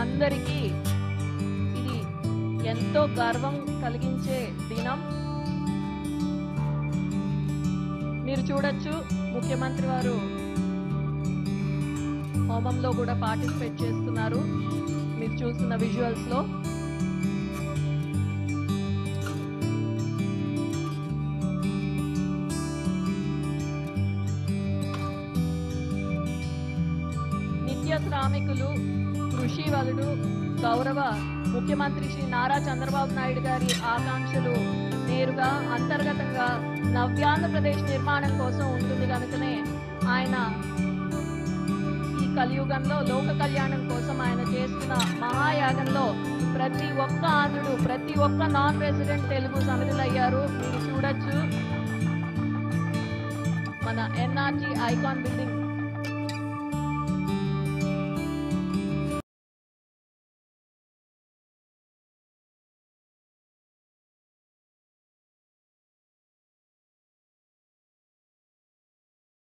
అందరికీ ఇది ఎంతో గర్వం కలిగించే దినం. మీరు చూడొచ్చు ముఖ్యమంత్రి వారు హోమంలో కూడా పార్టిసిపేట్ చేస్తున్నారు మీరు చూస్తున్న విజువల్స్లో నిత్య శ్రామికులు కృషి వలుడు గౌరవ ముఖ్యమంత్రి శ్రీ నారా చంద్రబాబు నాయుడు గారి ఆకాంక్షలు నేరుగా అంతర్గతంగా నవ్యాంధ్రప్రదేశ్ నిర్మాణం కోసం ఉంటుంది కనుకనే ఆయన ఈ కలియుగంలో లోక కళ్యాణం కోసం ఆయన చేస్తున్న మహాయాగంలో ప్రతి ఒక్క ఆంధ్రుడు ప్రతి ఒక్క నాన్ రెసిడెంట్ తెలుగు సమితులయ్యారు. మీరు చూడొచ్చు. మన ఎన్ఆర్జీ ఐకాన్ బిల్డింగ్